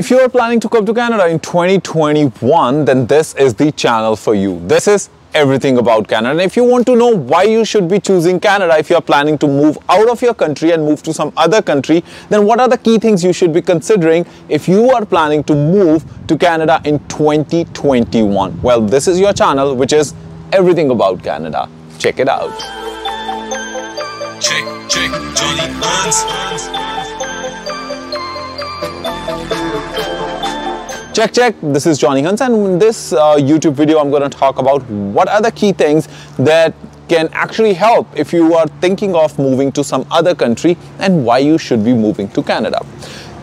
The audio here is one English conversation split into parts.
If you are planning to come to Canada in 2021, then this is the channel for you. This is everything about Canada. And if you want to know why you should be choosing Canada if you are planning to move out of your country and move to some other country, then what are the key things you should be considering if you are planning to move to Canada in 2021? Well, this is your channel, which is everything about Canada. Check it out. Check, check, Johnny. Check, check. This is Johnny Hans, and in this uh, YouTube video, I'm going to talk about what are the key things that can actually help if you are thinking of moving to some other country and why you should be moving to Canada.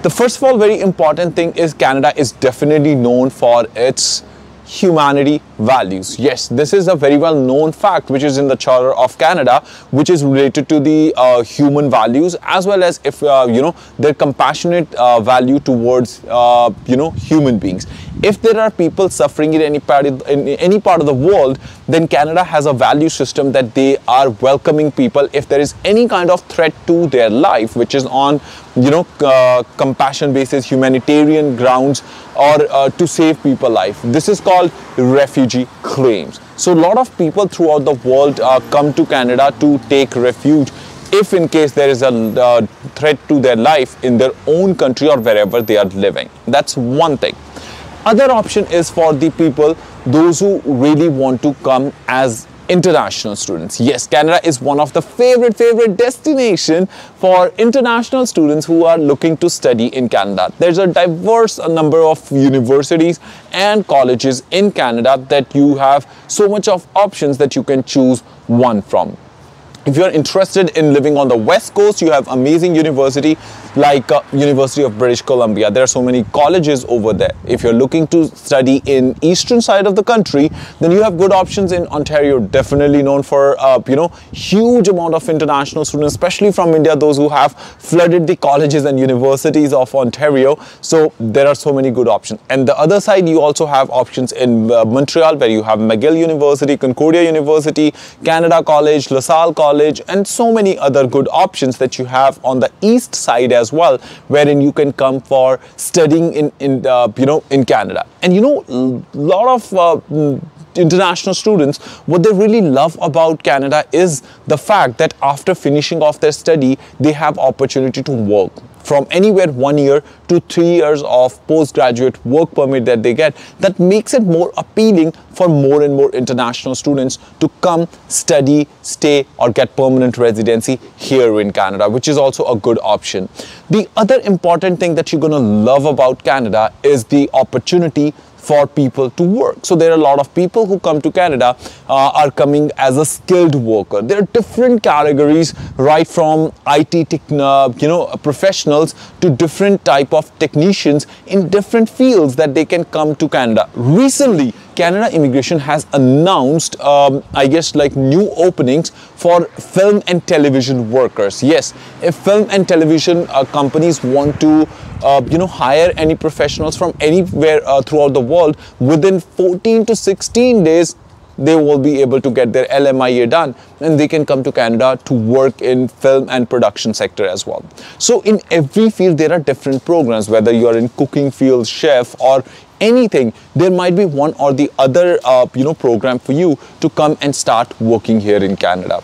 The first of all, very important thing is Canada is definitely known for its humanity values. Yes, this is a very well known fact which is in the Charter of Canada, which is related to the uh, human values as well as if uh, you know their compassionate uh, value towards uh, you know human beings. If there are people suffering in any part of, in any part of the world, then Canada has a value system that they are welcoming people if there is any kind of threat to their life, which is on you know uh, compassion basis, humanitarian grounds, or uh, to save people life. This is called refugee claims. So a lot of people throughout the world uh, come to Canada to take refuge if in case there is a uh, threat to their life in their own country or wherever they are living. That's one thing. Other option is for the people, those who really want to come as international students. Yes, Canada is one of the favorite, favorite destination for international students who are looking to study in Canada. There's a diverse number of universities and colleges in Canada that you have so much of options that you can choose one from. If you're interested in living on the west coast, you have amazing university like uh, University of British Columbia. There are so many colleges over there. If you're looking to study in eastern side of the country, then you have good options in Ontario, definitely known for, uh, you know, huge amount of international students, especially from India, those who have flooded the colleges and universities of Ontario. So there are so many good options. And the other side, you also have options in uh, Montreal, where you have McGill University, Concordia University, Canada College, LaSalle College, college and so many other good options that you have on the east side as well wherein you can come for studying in, in uh, you know in Canada. And you know a lot of uh, international students, what they really love about Canada is the fact that after finishing off their study, they have opportunity to work from anywhere one year to three years of postgraduate work permit that they get that makes it more appealing for more and more international students to come study stay or get permanent residency here in Canada which is also a good option. The other important thing that you're going to love about Canada is the opportunity for people to work. So there are a lot of people who come to Canada uh, are coming as a skilled worker. There are different categories right from IT uh, you know professionals to different type of technicians in different fields that they can come to Canada. Recently Canada Immigration has announced, um, I guess, like new openings for film and television workers. Yes, if film and television uh, companies want to, uh, you know, hire any professionals from anywhere uh, throughout the world within 14 to 16 days, they will be able to get their LMIA done and they can come to Canada to work in film and production sector as well. So in every field there are different programs whether you are in cooking field, chef or anything there might be one or the other uh, you know program for you to come and start working here in Canada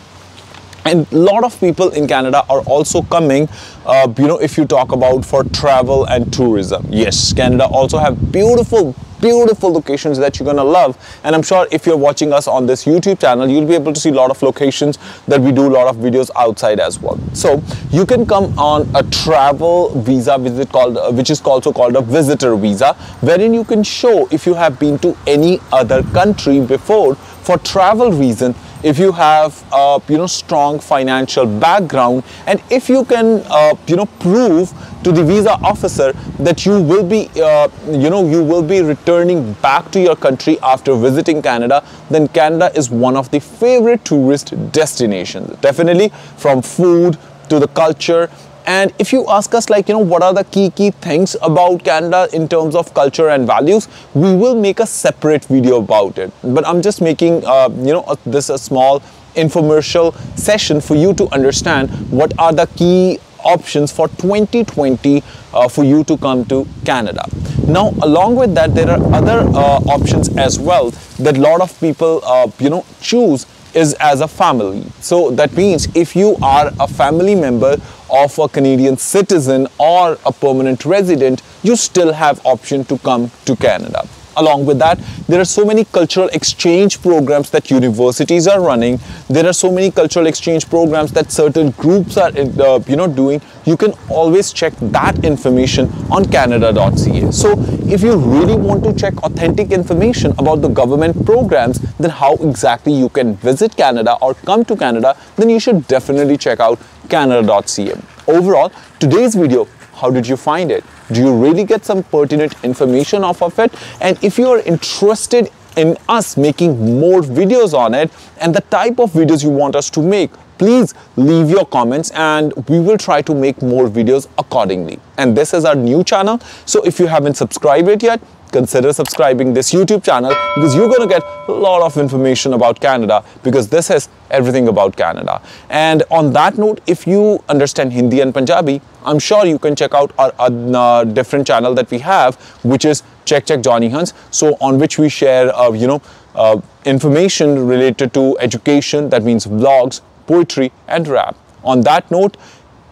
and a lot of people in Canada are also coming uh, you know if you talk about for travel and tourism yes Canada also have beautiful beautiful locations that you're gonna love. And I'm sure if you're watching us on this YouTube channel you'll be able to see a lot of locations that we do a lot of videos outside as well. So you can come on a travel visa visit called uh, which is also called a visitor visa wherein you can show if you have been to any other country before for travel reason if you have a you know strong financial background and if you can uh, you know prove to the visa officer that you will be uh, you know you will be returning back to your country after visiting Canada then Canada is one of the favorite tourist destinations. Definitely from food to the culture and if you ask us like, you know, what are the key, key things about Canada in terms of culture and values, we will make a separate video about it. But I'm just making, uh, you know, a, this a small infomercial session for you to understand what are the key options for 2020 uh, for you to come to Canada. Now, along with that, there are other uh, options as well that a lot of people, uh, you know, choose is as a family. So that means if you are a family member of a Canadian citizen or a permanent resident, you still have option to come to Canada along with that there are so many cultural exchange programs that universities are running. There are so many cultural exchange programs that certain groups are uh, you know doing. You can always check that information on canada.ca so if you really want to check authentic information about the government programs then how exactly you can visit canada or come to canada then you should definitely check out canada.ca overall today's video how did you find it? Do you really get some pertinent information off of it? And if you are interested in us making more videos on it and the type of videos you want us to make, please leave your comments and we will try to make more videos accordingly. And this is our new channel. So if you haven't subscribed it yet, consider subscribing this YouTube channel because you're going to get a lot of information about Canada because this is everything about Canada. And on that note, if you understand Hindi and Punjabi, I'm sure you can check out our uh, different channel that we have, which is Check Check Johnny Hans. So on which we share, uh, you know, uh, information related to education, that means vlogs, poetry and rap. On that note,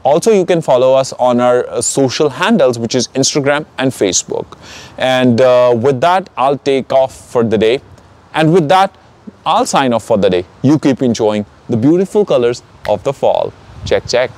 also, you can follow us on our uh, social handles, which is Instagram and Facebook. And uh, with that, I'll take off for the day. And with that, I'll sign off for the day. You keep enjoying the beautiful colors of the fall. Check, check.